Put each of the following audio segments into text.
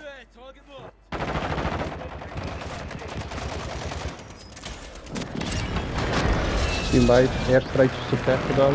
X-ray, target locked. Team gedaan.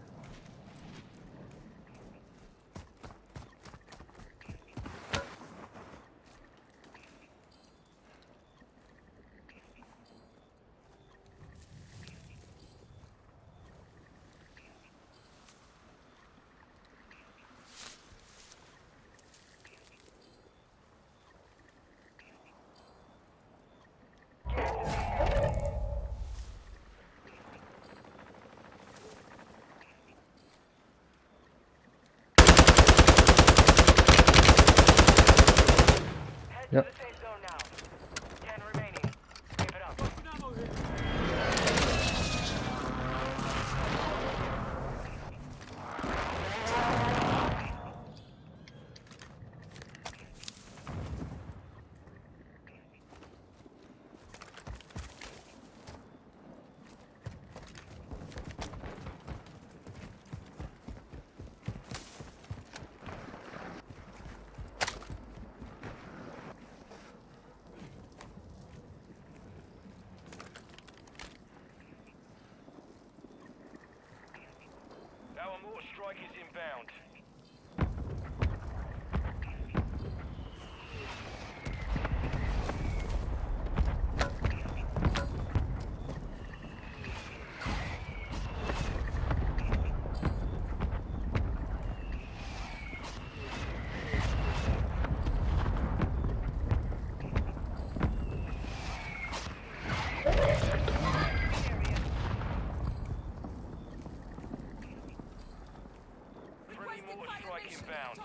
Yep. Strike is inbound. inbound.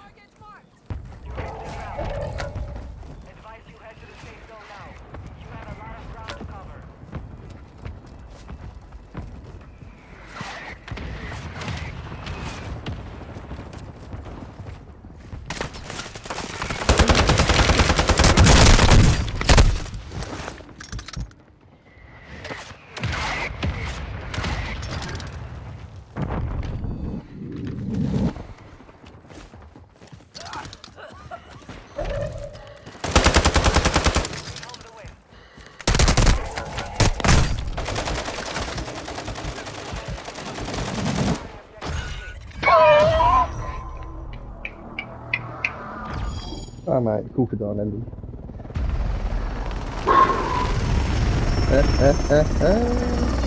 Ah, maar goed gedaan, Andy. Eh, eh, eh, eh.